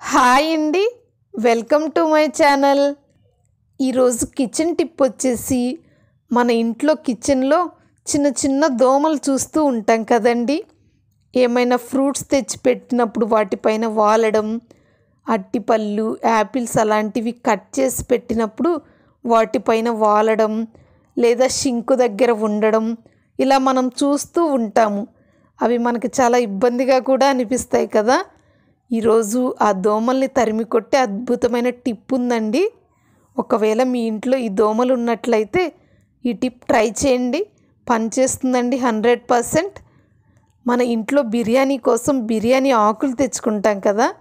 Hi అండి. Welcome to my channel. ఈరోజు kitchen tip వచ్చేసి మన ఇంట్లో కిచెన్లో చిన్న చిన్న దోమలు చూస్తూ ఉంటాం కదండి. ఏమైనా ఫ్రూట్స్ తెచ్చి పెట్టినప్పుడు వాటిపైన వాలడం అట్టిపళ్ళు యాపిల్స్ అలాంటివి కట్ చేసి పెట్టినప్పుడు వాటిపైన వాలడం లేదా షింకు దగ్గర ఉండడం ఇలా మనం చూస్తూ ఉంటాము. అవి మనకి చాలా ఇబ్బందిగా కూడా అనిపిస్తాయి కదా. ఈరోజు ఆ దోమల్ని తరిమి కొట్టే అద్భుతమైన టిప్ ఉందండి. ఒకవేళ మీ ఇంట్లో ఈ దోమలు ఉన్నట్లయితే ఈ టిప్ ట్రై చేయండి. పనిచేస్తుందండి హండ్రెడ్ పర్సెంట్. మన ఇంట్లో బిర్యానీ కోసం బిర్యానీ ఆకులు తెచ్చుకుంటాం కదా.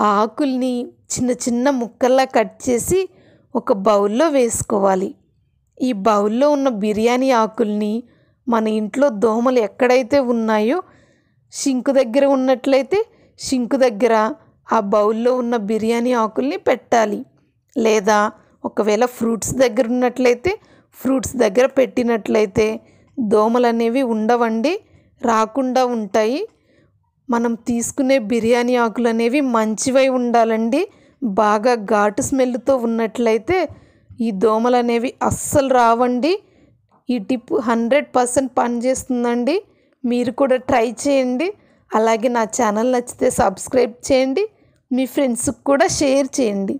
ఆ ఆకుల్ని చిన్న చిన్న ముక్కల్లా కట్ చేసి ఒక బౌల్లో వేసుకోవాలి. ఈ బౌల్లో ఉన్న బిర్యానీ ఆకుల్ని మన ఇంట్లో దోమలు ఎక్కడైతే ఉన్నాయో షింకు దగ్గర ఉన్నట్లయితే షింకు దగ్గర ఆ బౌల్లో ఉన్న బిర్యానీ ఆకుల్ని పెట్టాలి. లేదా ఒకవేళ ఫ్రూట్స్ దగ్గర ఉన్నట్లయితే ఫ్రూట్స్ దగ్గర పెట్టినట్లయితే దోమలు అనేవి ఉండవండి రాకుండా ఉంటాయి. మనం తీసుకునే బిర్యానీ ఆకులు అనేవి మంచివై ఉండాలండి. బాగా ఘాటు స్మెల్తో ఉన్నట్లయితే ఈ దోమలు అనేవి అస్సలు రావండి. ఈ టిప్ హండ్రెడ్ పర్సెంట్ పనిచేస్తుందండి. మీరు కూడా ట్రై చేయండి. అలాగే నా ఛానల్ నచ్చితే సబ్స్క్రైబ్ చేయండి. మీ ఫ్రెండ్స్కి కూడా షేర్ చేయండి.